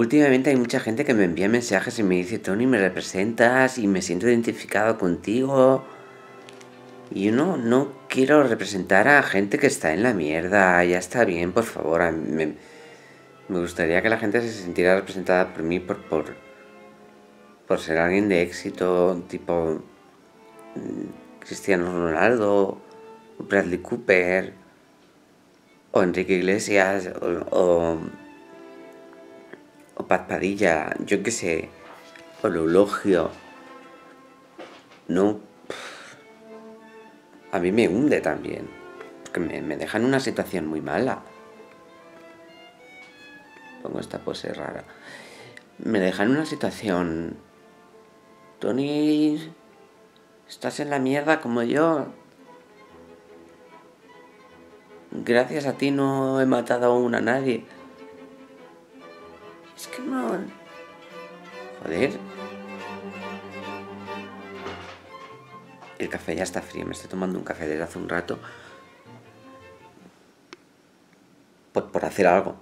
últimamente hay mucha gente que me envía mensajes y me dice, Tony, me representas y me siento identificado contigo. Y yo no, no quiero representar a gente que está en la mierda. Ya está bien, por favor. Me, me gustaría que la gente se sintiera representada por mí por, por, por ser alguien de éxito, tipo mm, Cristiano Ronaldo, Bradley Cooper, o Enrique Iglesias, o, o, Pat Padilla, yo qué sé, o Lulogio. No. A mí me hunde también, porque me, me deja en una situación muy mala pongo esta pose rara. Me deja una situación... Tony, estás en la mierda como yo. Gracias a ti no he matado aún a nadie. Es que no... Joder. El café ya está frío, me estoy tomando un café desde hace un rato. por hacer algo.